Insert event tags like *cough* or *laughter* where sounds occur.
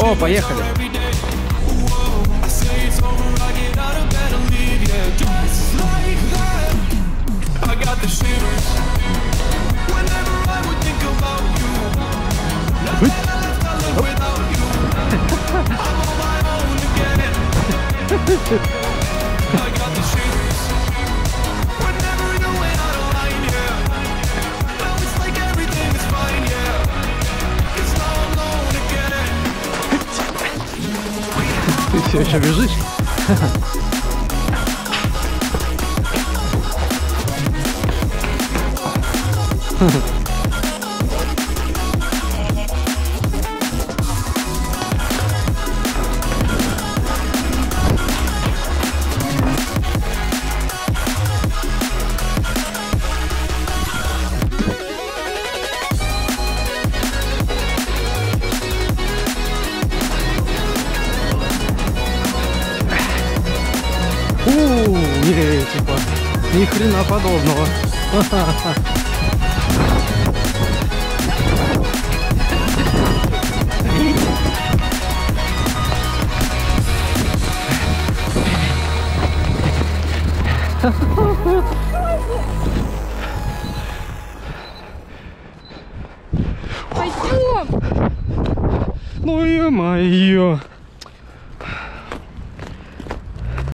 О, поехали. I Ты все еще бежишь? Mm-hmm. *laughs* деревья, типа. Ни хрена подобного. Пойдем! Ну и мое!